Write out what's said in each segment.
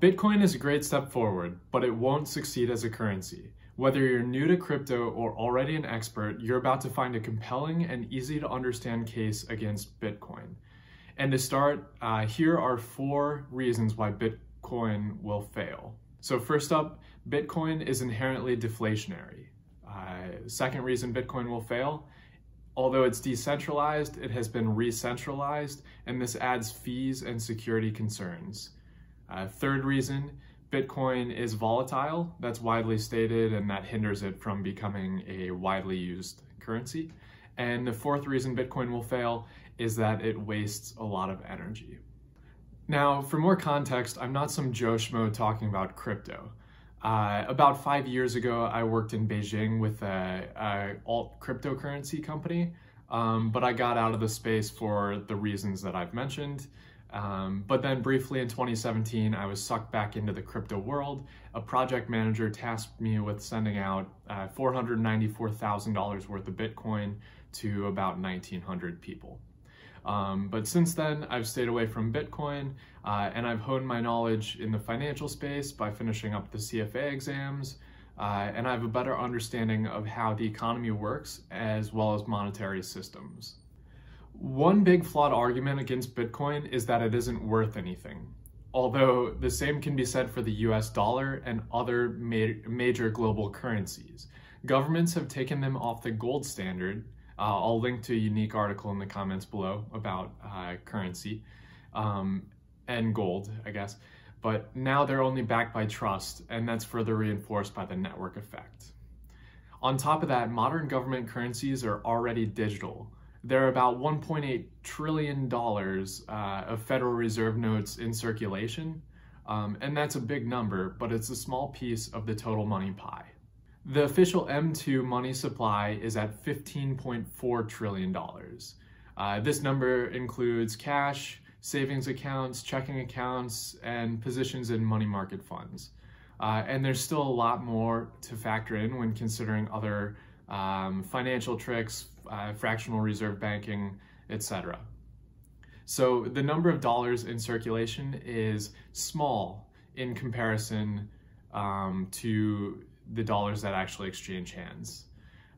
Bitcoin is a great step forward, but it won't succeed as a currency. Whether you're new to crypto or already an expert, you're about to find a compelling and easy to understand case against Bitcoin. And to start, uh, here are four reasons why Bitcoin will fail. So first up, Bitcoin is inherently deflationary. Uh, second reason Bitcoin will fail, although it's decentralized, it has been re-centralized, and this adds fees and security concerns. Uh, third reason, Bitcoin is volatile. That's widely stated, and that hinders it from becoming a widely used currency. And the fourth reason Bitcoin will fail is that it wastes a lot of energy. Now, for more context, I'm not some Joe Schmo talking about crypto. Uh, about five years ago, I worked in Beijing with a, a alt cryptocurrency company, um, but I got out of the space for the reasons that I've mentioned. Um, but then briefly in 2017, I was sucked back into the crypto world. A project manager tasked me with sending out uh, $494,000 worth of Bitcoin to about 1,900 people. Um, but since then, I've stayed away from Bitcoin uh, and I've honed my knowledge in the financial space by finishing up the CFA exams. Uh, and I have a better understanding of how the economy works as well as monetary systems. One big flawed argument against Bitcoin is that it isn't worth anything. Although the same can be said for the US dollar and other ma major global currencies. Governments have taken them off the gold standard uh, I'll link to a unique article in the comments below about uh, currency um, and gold, I guess. But now they're only backed by trust, and that's further reinforced by the network effect. On top of that, modern government currencies are already digital. There are about $1.8 trillion uh, of Federal Reserve notes in circulation, um, and that's a big number, but it's a small piece of the total money pie. The official M2 money supply is at $15.4 trillion. Uh, this number includes cash, savings accounts, checking accounts, and positions in money market funds. Uh, and there's still a lot more to factor in when considering other um, financial tricks, uh, fractional reserve banking, etc. So the number of dollars in circulation is small in comparison um, to the dollars that actually exchange hands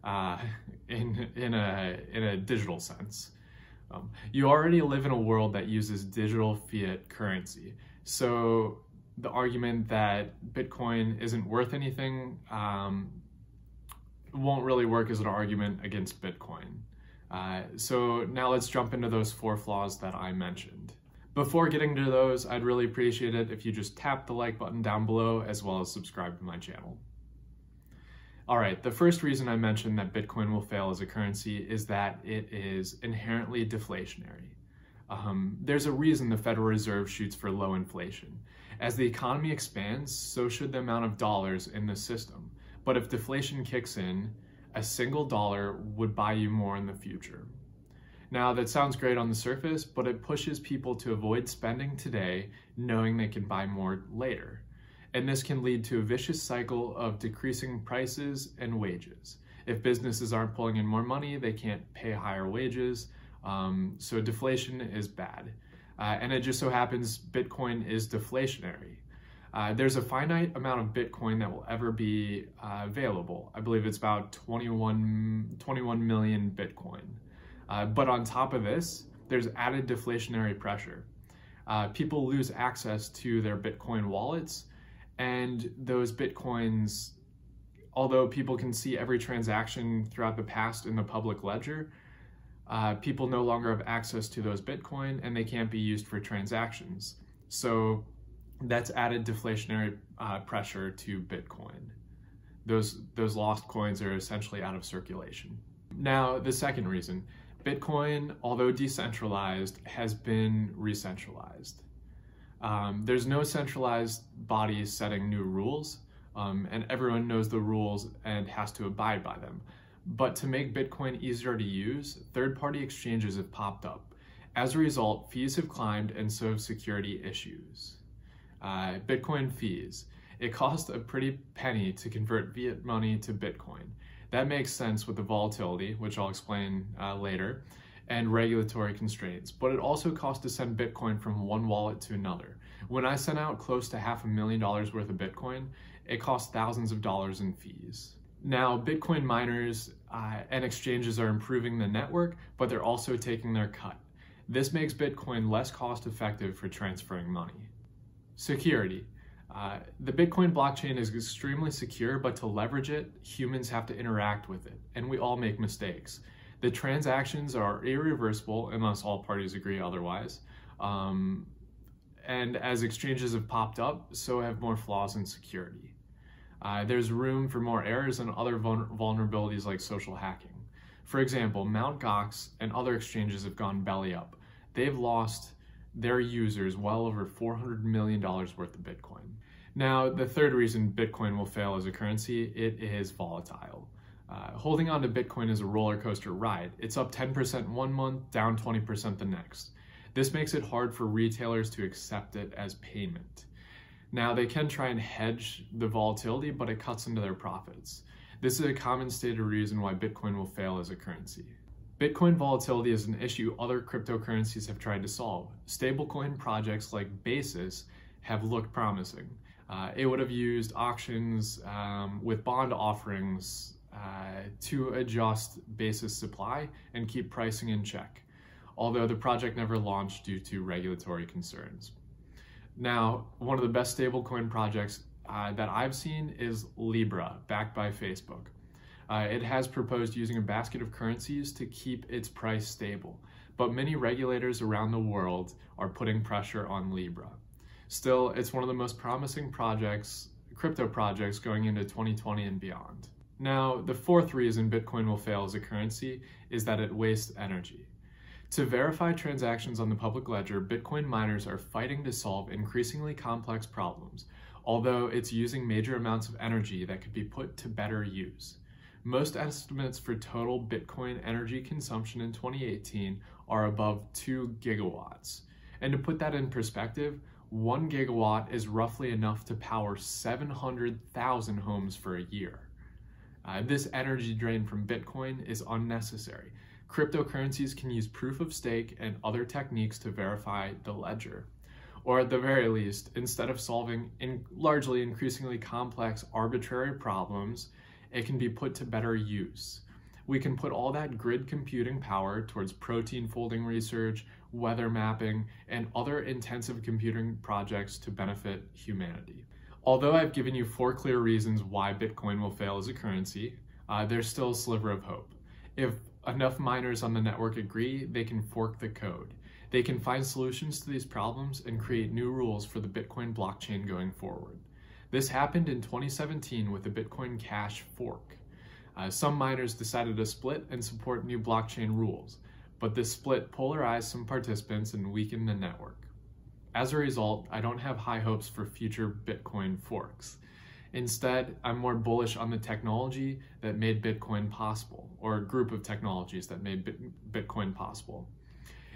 uh, in, in, a, in a digital sense. Um, you already live in a world that uses digital fiat currency. So the argument that Bitcoin isn't worth anything um, won't really work as an argument against Bitcoin. Uh, so now let's jump into those four flaws that I mentioned. Before getting to those, I'd really appreciate it if you just tap the like button down below as well as subscribe to my channel. All right, the first reason I mentioned that Bitcoin will fail as a currency is that it is inherently deflationary. Um, there's a reason the Federal Reserve shoots for low inflation. As the economy expands, so should the amount of dollars in the system. But if deflation kicks in, a single dollar would buy you more in the future. Now, that sounds great on the surface, but it pushes people to avoid spending today knowing they can buy more later and this can lead to a vicious cycle of decreasing prices and wages. If businesses aren't pulling in more money, they can't pay higher wages, um, so deflation is bad. Uh, and it just so happens Bitcoin is deflationary. Uh, there's a finite amount of Bitcoin that will ever be uh, available. I believe it's about 21, 21 million Bitcoin. Uh, but on top of this, there's added deflationary pressure. Uh, people lose access to their Bitcoin wallets and those bitcoins although people can see every transaction throughout the past in the public ledger uh, people no longer have access to those bitcoin and they can't be used for transactions so that's added deflationary uh, pressure to bitcoin those those lost coins are essentially out of circulation now the second reason bitcoin although decentralized has been re-centralized um, there's no centralized body setting new rules, um, and everyone knows the rules and has to abide by them. But to make Bitcoin easier to use, third-party exchanges have popped up. As a result, fees have climbed and so have security issues. Uh, Bitcoin fees. It costs a pretty penny to convert fiat money to Bitcoin. That makes sense with the volatility, which I'll explain uh, later, and regulatory constraints, but it also costs to send Bitcoin from one wallet to another. When I sent out close to half a million dollars worth of Bitcoin, it cost thousands of dollars in fees. Now, Bitcoin miners uh, and exchanges are improving the network, but they're also taking their cut. This makes Bitcoin less cost effective for transferring money. Security. Uh, the Bitcoin blockchain is extremely secure, but to leverage it, humans have to interact with it, and we all make mistakes. The transactions are irreversible unless all parties agree otherwise. Um, and as exchanges have popped up, so have more flaws in security. Uh, there's room for more errors and other vulnerabilities like social hacking. For example, Mt. Gox and other exchanges have gone belly up. They've lost their users well over $400 million worth of Bitcoin. Now, the third reason Bitcoin will fail as a currency, it is volatile. Uh, holding on to Bitcoin is a roller coaster ride. It's up 10% one month, down 20% the next. This makes it hard for retailers to accept it as payment. Now, they can try and hedge the volatility, but it cuts into their profits. This is a common stated reason why Bitcoin will fail as a currency. Bitcoin volatility is an issue other cryptocurrencies have tried to solve. Stablecoin projects like Basis have looked promising. Uh, it would have used auctions um, with bond offerings uh, to adjust Basis supply and keep pricing in check, although the project never launched due to regulatory concerns. Now, one of the best stablecoin projects uh, that I've seen is Libra, backed by Facebook. Uh, it has proposed using a basket of currencies to keep its price stable, but many regulators around the world are putting pressure on Libra. Still, it's one of the most promising projects, crypto projects going into 2020 and beyond. Now, the fourth reason Bitcoin will fail as a currency is that it wastes energy. To verify transactions on the public ledger, Bitcoin miners are fighting to solve increasingly complex problems, although it's using major amounts of energy that could be put to better use. Most estimates for total Bitcoin energy consumption in 2018 are above 2 gigawatts. And to put that in perspective, 1 gigawatt is roughly enough to power 700,000 homes for a year. Uh, this energy drain from Bitcoin is unnecessary cryptocurrencies can use proof of stake and other techniques to verify the ledger. Or at the very least, instead of solving in largely increasingly complex arbitrary problems, it can be put to better use. We can put all that grid computing power towards protein folding research, weather mapping, and other intensive computing projects to benefit humanity. Although I've given you four clear reasons why Bitcoin will fail as a currency, uh, there's still a sliver of hope. If enough miners on the network agree, they can fork the code. They can find solutions to these problems and create new rules for the Bitcoin blockchain going forward. This happened in 2017 with the Bitcoin Cash fork. Uh, some miners decided to split and support new blockchain rules, but this split polarized some participants and weakened the network. As a result, I don't have high hopes for future Bitcoin forks. Instead, I'm more bullish on the technology that made Bitcoin possible, or a group of technologies that made Bitcoin possible.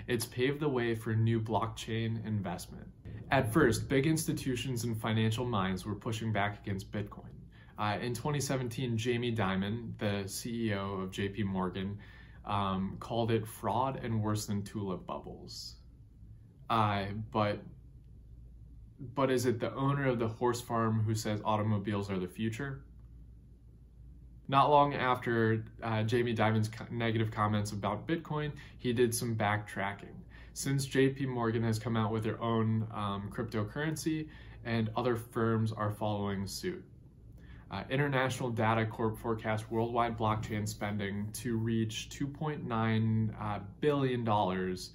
It's paved the way for new blockchain investment. At first, big institutions and financial minds were pushing back against Bitcoin. Uh, in 2017, Jamie Dimon, the CEO of JP Morgan, um, called it fraud and worse than tulip bubbles. Uh, but but is it the owner of the horse farm who says automobiles are the future? Not long after uh, Jamie Dimon's negative comments about Bitcoin, he did some backtracking. Since JP Morgan has come out with their own um, cryptocurrency and other firms are following suit. Uh, International Data Corp forecasts worldwide blockchain spending to reach $2.9 uh, billion dollars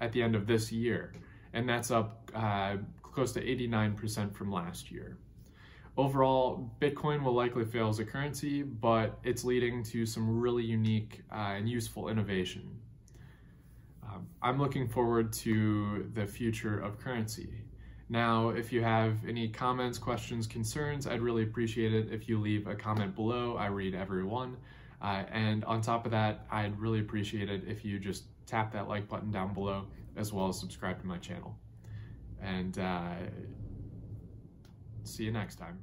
at the end of this year, and that's up uh, close to 89% from last year. Overall, Bitcoin will likely fail as a currency, but it's leading to some really unique uh, and useful innovation. Um, I'm looking forward to the future of currency. Now, if you have any comments, questions, concerns, I'd really appreciate it if you leave a comment below. I read every one. Uh, and on top of that, I'd really appreciate it if you just tap that like button down below, as well as subscribe to my channel. And uh, see you next time.